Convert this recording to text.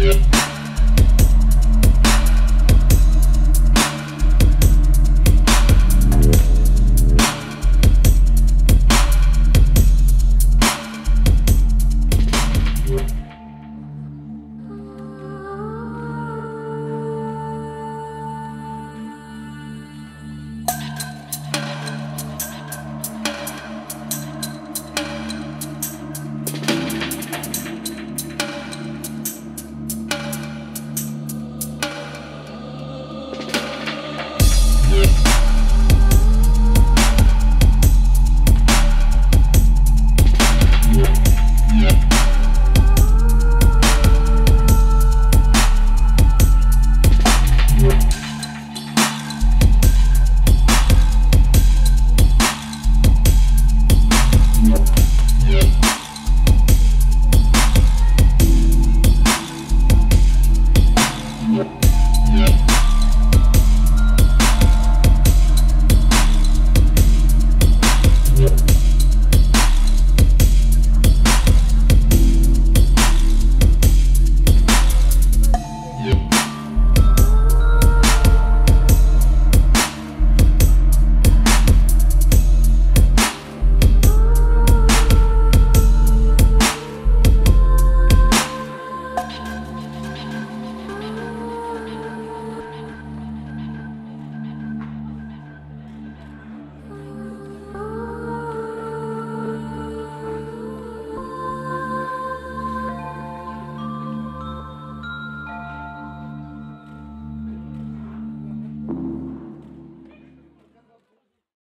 Yeah.